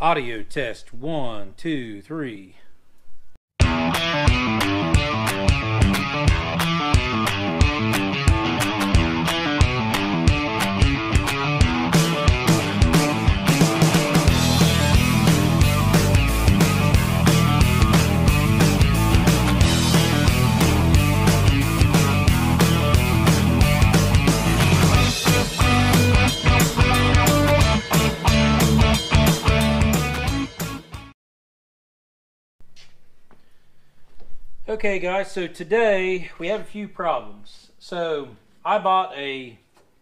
Audio test one, two, three. Okay, guys, so today we have a few problems. So I bought a,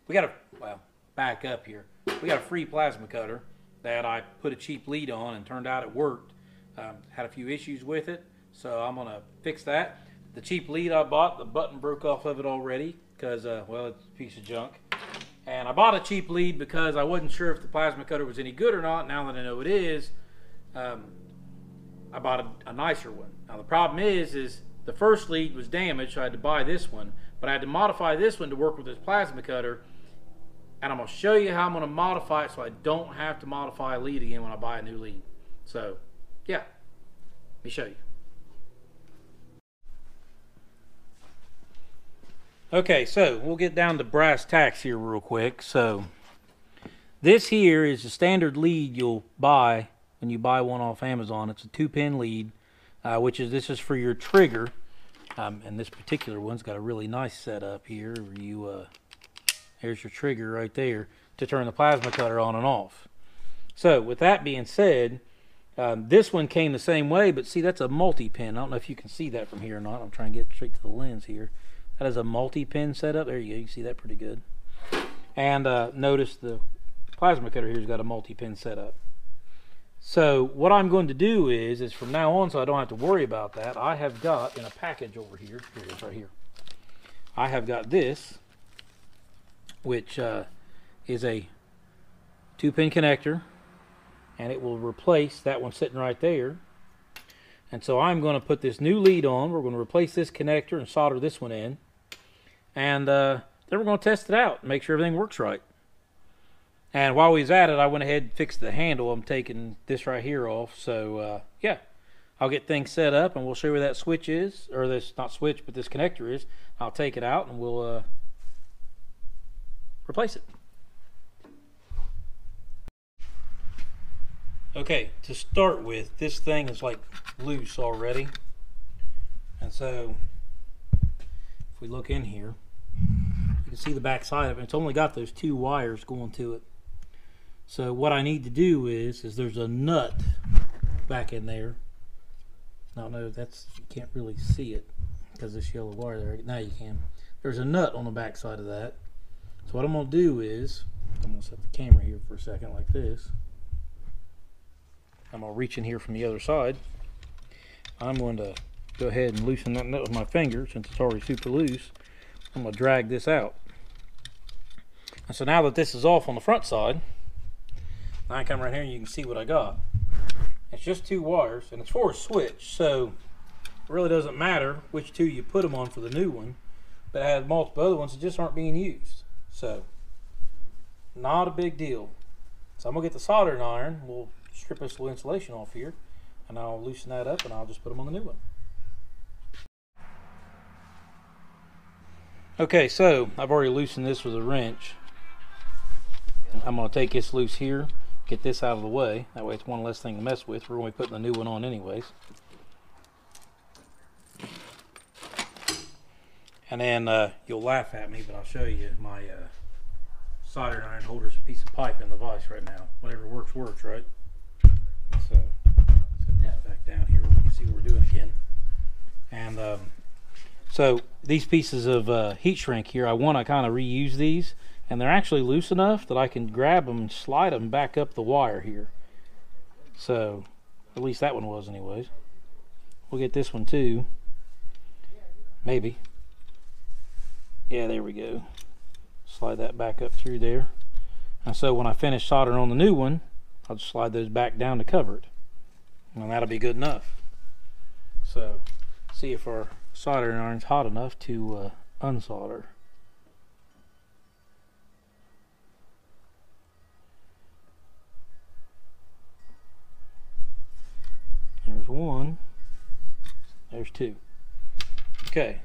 we got a, well, back up here. We got a free plasma cutter that I put a cheap lead on and turned out it worked. Um, had a few issues with it, so I'm to fix that. The cheap lead I bought, the button broke off of it already because, uh, well, it's a piece of junk. And I bought a cheap lead because I wasn't sure if the plasma cutter was any good or not. Now that I know it is, um, I bought a, a, nicer one. Now the problem is, is the first lead was damaged, so I had to buy this one. But I had to modify this one to work with this plasma cutter. And I'm going to show you how I'm going to modify it so I don't have to modify a lead again when I buy a new lead. So, yeah, let me show you. Okay, so we'll get down to brass tacks here real quick. So, this here is a standard lead you'll buy when you buy one off Amazon. It's a two pin lead, uh, which is this is for your trigger. Um, and this particular one's got a really nice setup here. You uh, here's your trigger right there to turn the plasma cutter on and off. So with that being said, um, this one came the same way, but see that's a multi-pin. I don't know if you can see that from here or not. I'm trying to get straight to the lens here. That is a multi-pin setup. There you go. You can see that pretty good. And uh, notice the plasma cutter here's got a multi-pin setup. So what I'm going to do is, is from now on, so I don't have to worry about that, I have got in a package over here, here it is right here, I have got this, which uh, is a two-pin connector, and it will replace that one sitting right there. And so I'm going to put this new lead on. We're going to replace this connector and solder this one in. And uh, then we're going to test it out, and make sure everything works right. And while was at it, I went ahead and fixed the handle. I'm taking this right here off. So, uh, yeah, I'll get things set up and we'll show you where that switch is. Or this, not switch, but this connector is. I'll take it out and we'll uh, replace it. Okay, to start with, this thing is like loose already. And so, if we look in here, you can see the back side of it. It's only got those two wires going to it. So what I need to do is, is there's a nut back in there. No, no, that's you can't really see it because this yellow wire there. Now you can. There's a nut on the back side of that. So what I'm going to do is, I'm going to set the camera here for a second like this. I'm going to reach in here from the other side. I'm going to go ahead and loosen that nut with my finger since it's already super loose. I'm going to drag this out. And so now that this is off on the front side, I come right here and you can see what I got. It's just two wires and it's for a switch, so it really doesn't matter which two you put them on for the new one, but I has multiple other ones that just aren't being used. So, not a big deal. So I'm gonna get the soldering iron, we'll strip this little insulation off here, and I'll loosen that up and I'll just put them on the new one. Okay, so I've already loosened this with a wrench. I'm gonna take this loose here get this out of the way. That way it's one less thing to mess with. We're going to be putting the new one on anyways. And then uh, you'll laugh at me, but I'll show you my uh, soldering iron holder's a piece of pipe in the vise right now. Whatever works, works, right? So set that back down here. We can see what we're doing again. And um, so these pieces of uh, heat shrink here, I want to kind of reuse these and they're actually loose enough that I can grab them and slide them back up the wire here. So, at least that one was anyways. We'll get this one too. Maybe. Yeah, there we go. Slide that back up through there. And so when I finish soldering on the new one, I'll just slide those back down to cover it. And that'll be good enough. So, see if our soldering iron's hot enough to uh, unsolder. One. There's two. Okay.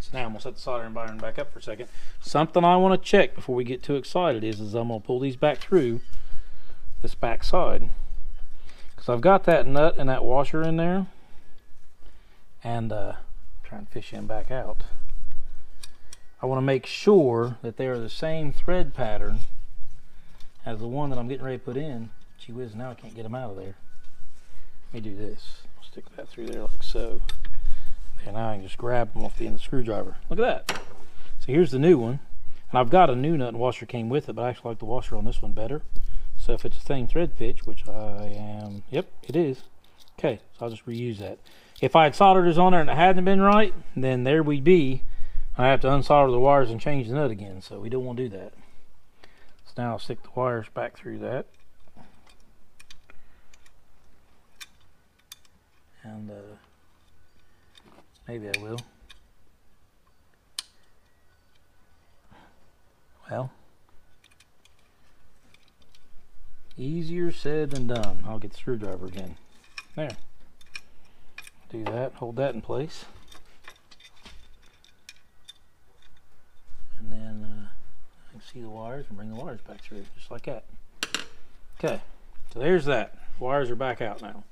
So now I'm gonna set the soldering iron back up for a second. Something I want to check before we get too excited is, is I'm gonna pull these back through this back side. Because I've got that nut and that washer in there. And uh, trying to fish him back out. I want to make sure that they are the same thread pattern as the one that I'm getting ready to put in. Gee whiz, now I can't get them out of there. Let me do this. I'll stick that through there like so. And now I can just grab them off the end of the screwdriver. Look at that. So here's the new one. And I've got a new nut and washer came with it, but I actually like the washer on this one better. So if it's the same thread pitch, which I am, yep, it is. Okay, so I'll just reuse that. If I had soldered this on there and it hadn't been right, then there we'd be. I have to unsolder the wires and change the nut again, so we don't want to do that. So now I'll stick the wires back through that. And uh, maybe I will. Well, easier said than done. I'll get the screwdriver again. There. Do that, hold that in place. And then uh, I can see the wires and bring the wires back through, just like that. Okay, so there's that. Wires are back out now.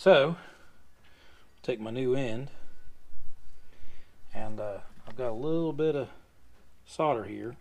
So, take my new end, and uh, I've got a little bit of solder here.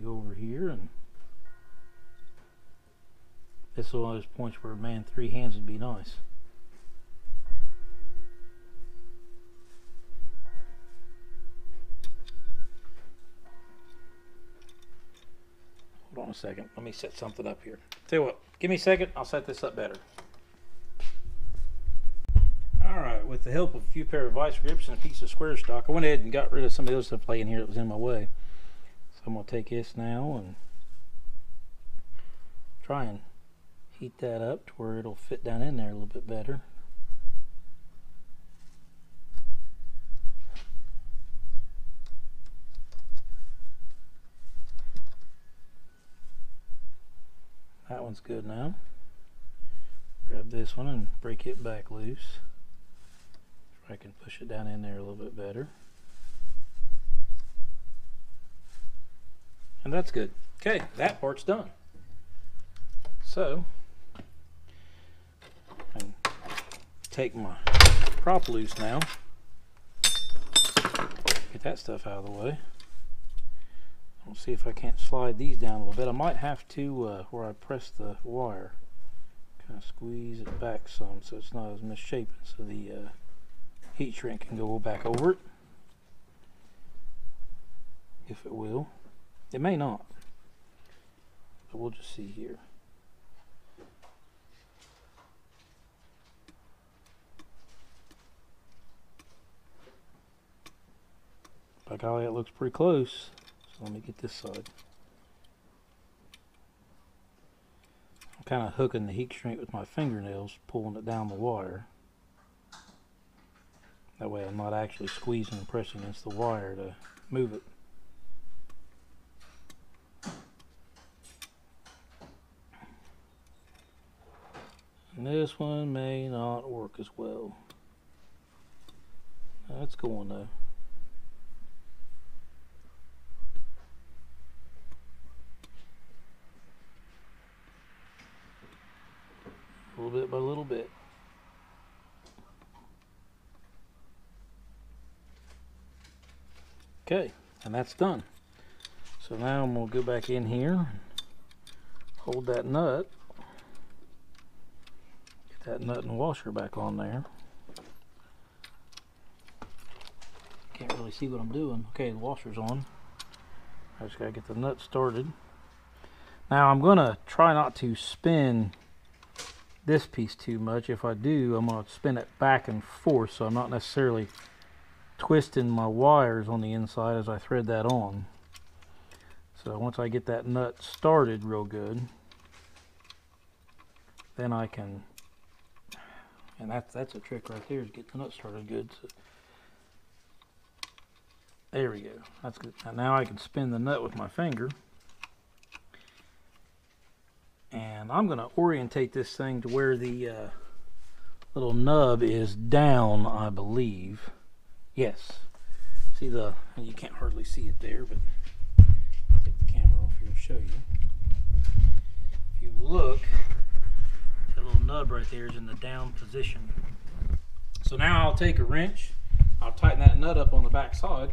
Go over here and this is one of those points where man three hands would be nice. Hold on a second. Let me set something up here. Tell you what, give me a second. I'll set this up better. All right, with the help of a few pair of vice grips and a piece of square stock, I went ahead and got rid of some of the other stuff laying here that was in my way. So I'm gonna take this now and try and heat that up to where it'll fit down in there a little bit better. That one's good now. Grab this one and break it back loose. I can push it down in there a little bit better. And that's good. Okay, that part's done. So, I take my prop loose now. Get that stuff out of the way. We'll see if I can't slide these down a little bit. I might have to, uh, where I press the wire, kind of squeeze it back some so it's not as misshapen so the uh, heat shrink can go back over it. If it will. It may not. But we'll just see here. By golly, it looks pretty close. So let me get this side. I'm kind of hooking the heat shrink with my fingernails, pulling it down the wire. That way I'm not actually squeezing and pressing against the wire to move it. And this one may not work as well. That's going though. little bit by little bit. Okay, and that's done. So now I'm going to go back in here, hold that nut, that nut and washer back on there. Can't really see what I'm doing. Okay, the washer's on. I just gotta get the nut started. Now I'm gonna try not to spin this piece too much. If I do, I'm gonna spin it back and forth so I'm not necessarily twisting my wires on the inside as I thread that on. So once I get that nut started real good, then I can, and that's, that's a trick right there is get the nut started good. So there we go. That's good. Now I can spin the nut with my finger. And I'm going to orientate this thing to where the uh, little nub is down, I believe. Yes. See the, you can't hardly see it there, but take the camera off here and show you. If you look, nub right there is in the down position. So now I'll take a wrench, I'll tighten that nut up on the back side,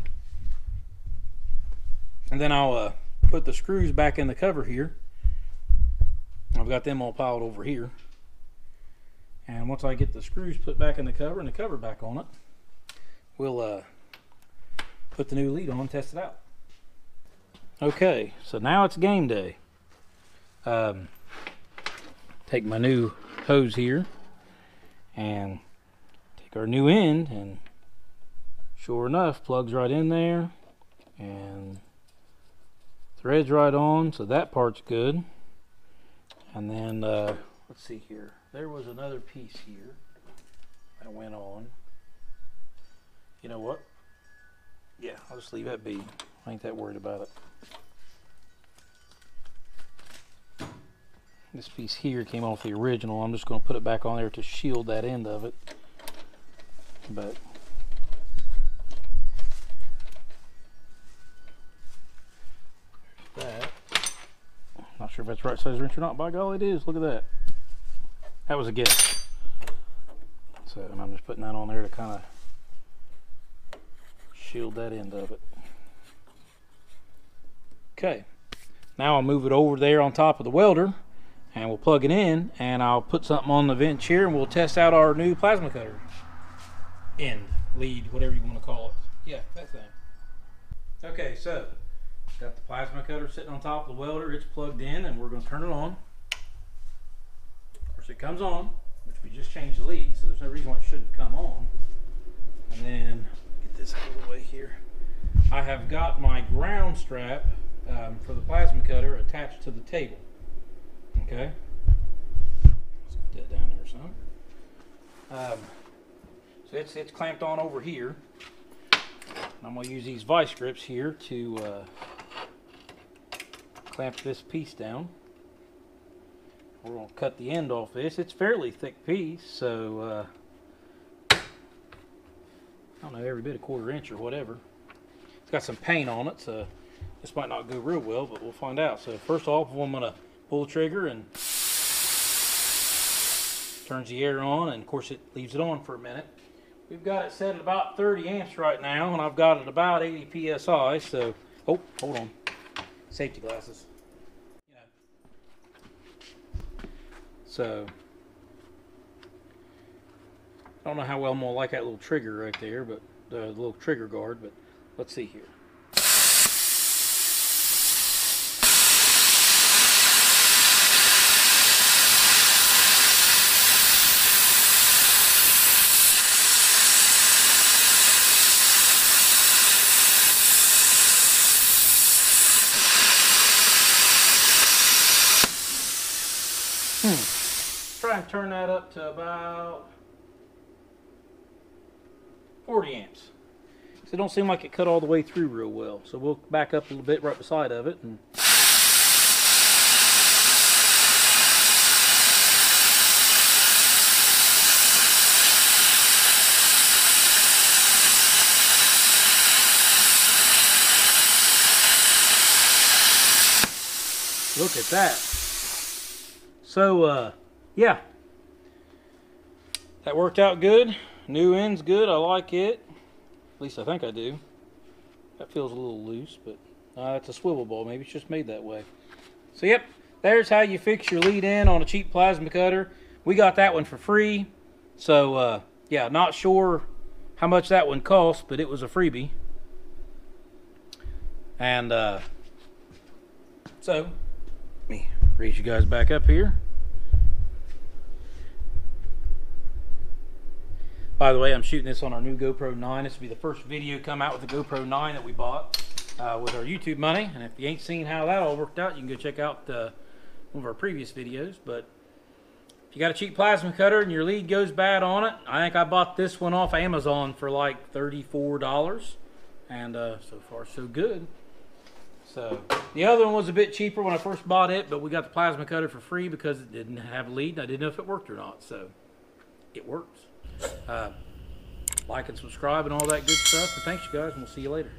and then I'll uh, put the screws back in the cover here. I've got them all piled over here. And once I get the screws put back in the cover and the cover back on it, we'll uh, put the new lead on and test it out. Okay, so now it's game day. Um, take my new hose here and take our new end and sure enough plugs right in there and threads right on so that part's good. And then uh, let's see here. There was another piece here that went on. You know what? Yeah I'll just leave that be. I ain't that worried about it this piece here came off the original I'm just going to put it back on there to shield that end of it but that. Not sure if that's right size wrench or not. By golly, it is. Look at that. That was a guess. So I'm just putting that on there to kind of shield that end of it. Okay. Now I'll move it over there on top of the welder and we'll plug it in and I'll put something on the vent here and we'll test out our new plasma cutter end, lead, whatever you want to call it. Yeah, that thing. Okay, so Got the plasma cutter sitting on top of the welder. It's plugged in and we're going to turn it on. Of course it comes on, which we just changed the lead, so there's no reason why it shouldn't come on. And then, get this out of the way here. I have got my ground strap um, for the plasma cutter attached to the table. Okay? Let's put that down there some. Um, so it's, it's clamped on over here. I'm going to use these vice grips here to uh, clamp this piece down. We're going to cut the end off this. It's a fairly thick piece, so uh, I don't know, every bit a quarter inch or whatever. It's got some paint on it, so this might not go real well, but we'll find out. So first off, I'm going to pull the trigger and turns the air on, and of course it leaves it on for a minute. We've got it set at about 30 amps right now, and I've got it about 80 psi. So, oh, hold on, safety glasses. So, I don't know how well I'm going to like that little trigger right there, but uh, the little trigger guard, but let's see here. Turn that up to about 40 amps. So it don't seem like it cut all the way through real well. So we'll back up a little bit right beside of it and Look at that. So, uh, yeah, that worked out good. New end's good. I like it. At least I think I do. That feels a little loose, but uh, it's a swivel ball. Maybe it's just made that way. So, yep, there's how you fix your lead in on a cheap plasma cutter. We got that one for free. So, uh, yeah, not sure how much that one cost, but it was a freebie. And uh, so, let me raise you guys back up here. By the way, I'm shooting this on our new GoPro 9. This will be the first video come out with the GoPro 9 that we bought uh, with our YouTube money. And if you ain't seen how that all worked out, you can go check out uh, one of our previous videos. But if you got a cheap plasma cutter and your lead goes bad on it, I think I bought this one off Amazon for like $34. And uh, so far, so good. So the other one was a bit cheaper when I first bought it, but we got the plasma cutter for free because it didn't have a lead and I didn't know if it worked or not. So it works. Uh, like and subscribe and all that good stuff. And thanks, you guys, and we'll see you later.